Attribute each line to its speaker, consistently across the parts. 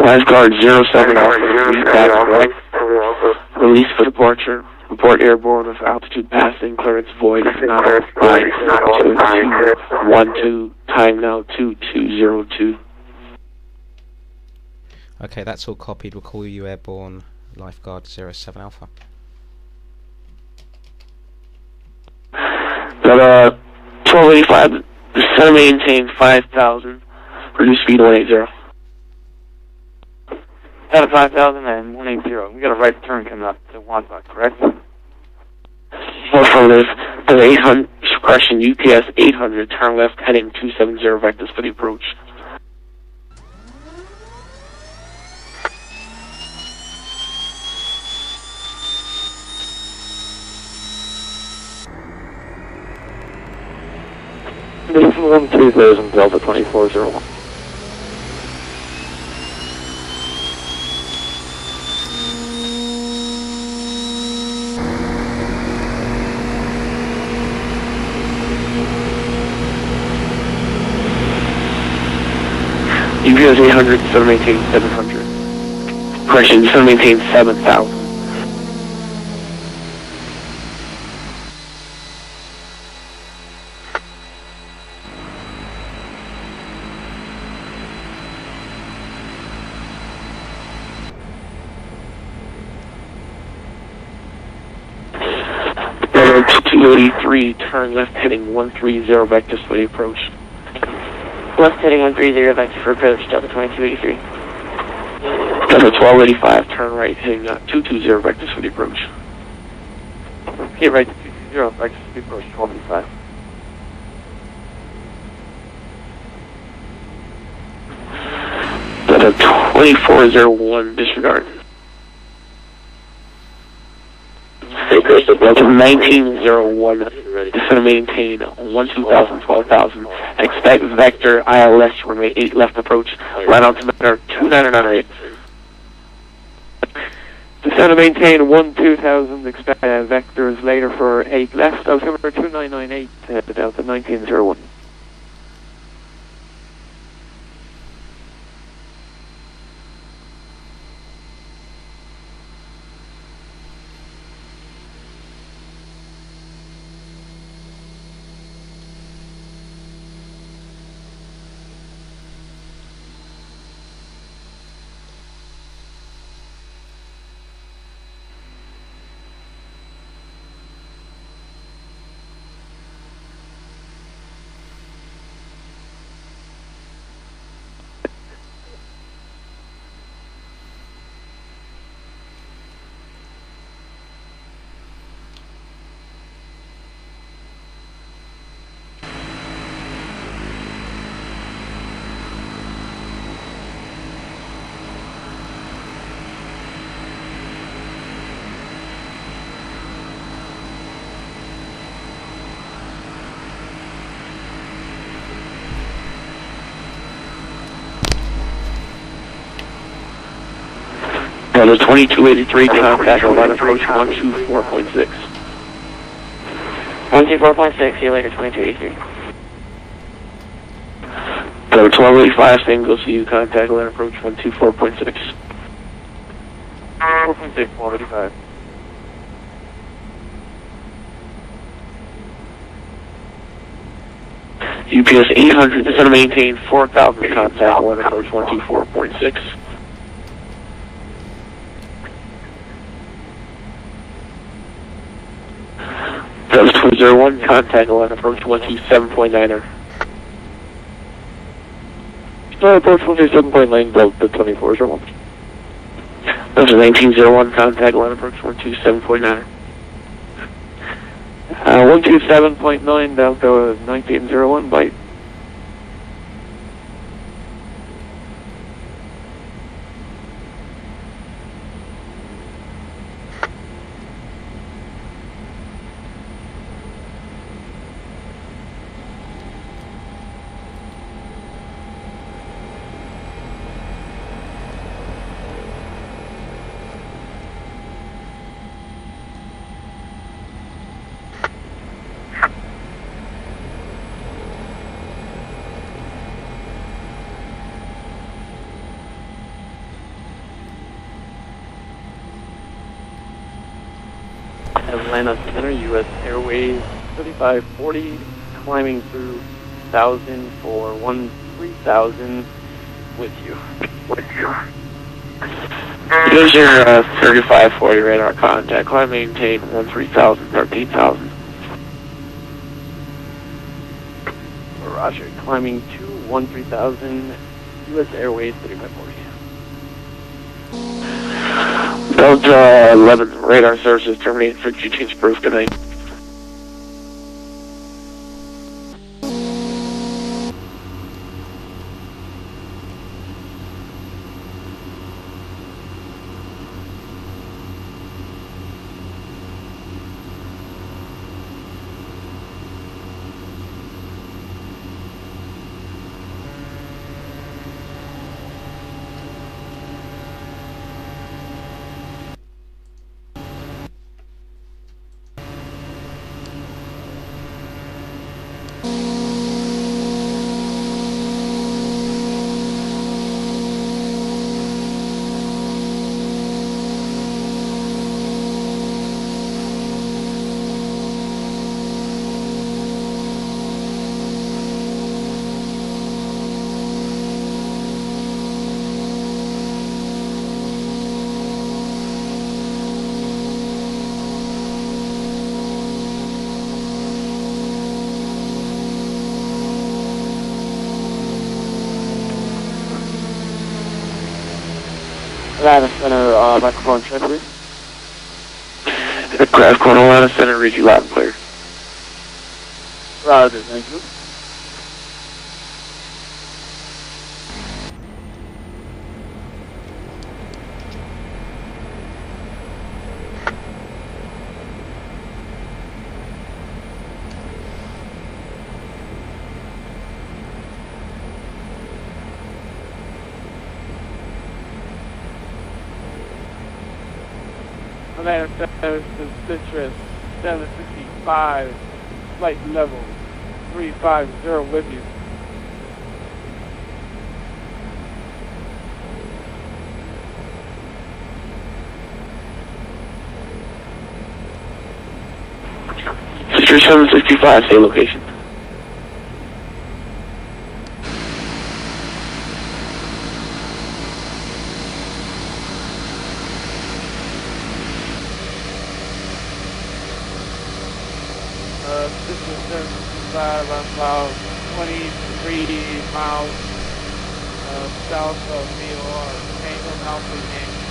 Speaker 1: Lifeguard 07 Alpha, release back. Release for departure. Report airborne with altitude passing, clearance void, if not by 2212, time now 2202.
Speaker 2: Okay, that's all copied. We'll call you airborne lifeguard 07 Alpha.
Speaker 1: Got uh, 1285, center maintain 5000, reduce speed 180.
Speaker 3: Out of 5,000 and 180. We got a right turn coming up to Wanbach, correct?
Speaker 1: Four live. The 800 question UPS 800, turn left heading 270 vectors for the approach.
Speaker 3: This is 2000 Delta 2401.
Speaker 1: UPS 800, center maintain 700. Correction, center maintain 7000. Number 283, turn left heading 130 vectors for the approach.
Speaker 3: Left heading one three zero vector for approach Delta twenty two eighty three.
Speaker 1: Number 1285, turn right heading uh, 220 vectors for the approach.
Speaker 3: Get right to two two zero vector for approach twelve eighty five.
Speaker 1: Number 2401, disregard. Like 1901, to maintain 1, 2000, 12,000. Expect vector ILS to remain 8 left approach. Line out to matter 2998.
Speaker 3: Descend to maintain 1, 2000. Expect uh, vectors later for 8 left. Altimeter 2998, uh, Delta 1901. That
Speaker 1: is 2283 contact on approach 124.6.
Speaker 3: 124.6, see you later, 2283.
Speaker 1: So 1285, same goes you, contact line approach 124.6.
Speaker 3: 4.6,
Speaker 1: UPS 800 is going to maintain 4,000 contact line approach 124.6. Delta 201, contact line approach 127.9er.
Speaker 3: Uh, approach one two seven point nine. Delta twenty four zero one.
Speaker 1: Delta 1901, contact line approach 127.9er.
Speaker 3: Uh, one two seven point nine. Delta nineteen zero one. Bite. Atlanta Center, U.S. Airways 3540, climbing through 1,000 for 13000 with you.
Speaker 1: With you. Here's your uh, 3540 radar contact. Climb maintain 13,000, 13,000.
Speaker 3: Roger, climbing to 13,000, U.S. Airways 3540.
Speaker 1: Delta uh, 11 radar services terminated for change proof. Good
Speaker 3: Atlanta Center, uh, microphone check, please.
Speaker 1: Aircraft Corner Atlanta Center, read you loud and clear.
Speaker 3: Roger, thank you. Center to Citrus 765, flight level 350 with you.
Speaker 1: Citrus 765, say location.
Speaker 3: Uh, is 765, I'm about 23 miles uh, south of York. Tango Alpha Yankee.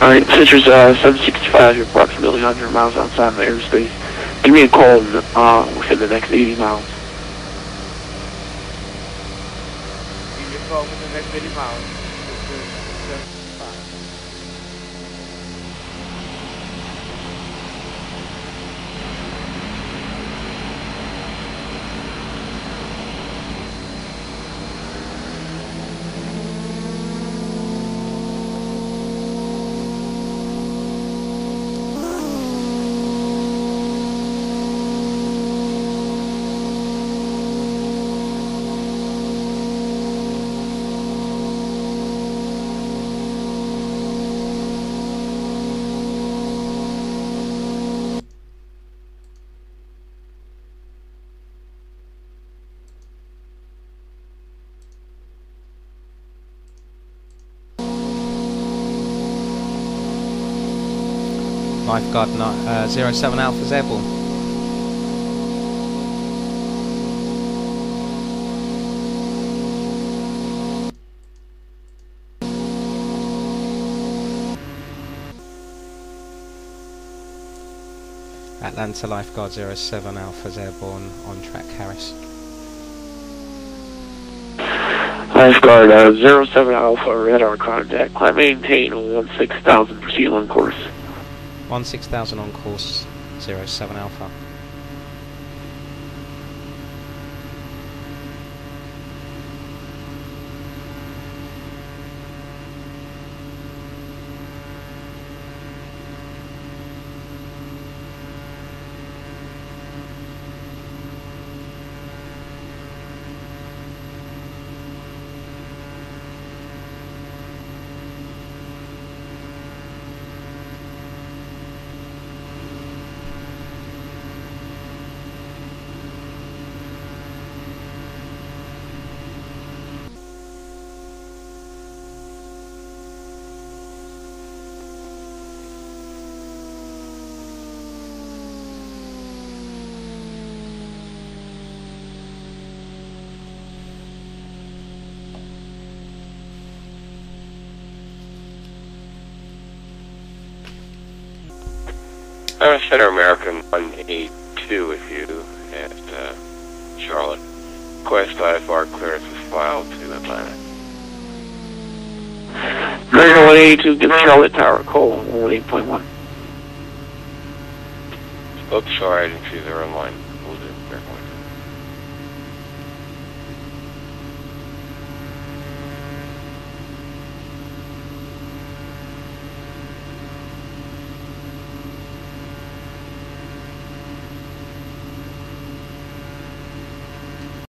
Speaker 1: Alright, Citrus uh, 765, you're approximately 100 miles outside of the airspace. Give me a call uh, within the next 80 miles.
Speaker 3: Give you a call within the next 80 miles.
Speaker 2: Lifeguard uh, 07 Alpha's airborne. Atlanta Lifeguard 07 Alpha's airborne on track Harris.
Speaker 1: Lifeguard uh, 07 Alpha, radar contact. Climb maintain 16,000, proceed on course.
Speaker 2: 16000 on course 07 Alpha.
Speaker 4: Uh, Center American 182 with you at uh, Charlotte. Quest IFR clearance is filed to Atlanta.
Speaker 1: American 182, get Charlotte Tower, call 8.1.
Speaker 4: Both SHAR agencies are online.